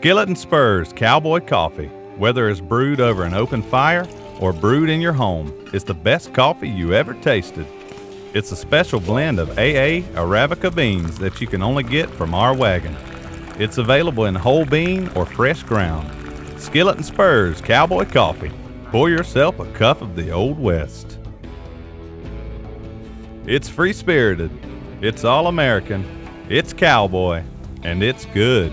Skillet and Spurs Cowboy Coffee, whether it's brewed over an open fire or brewed in your home, is the best coffee you ever tasted. It's a special blend of AA Arabica beans that you can only get from our wagon. It's available in whole bean or fresh ground. Skillet and Spurs Cowboy Coffee. Pour yourself a cup of the Old West. It's free spirited, it's all American, it's cowboy, and it's good.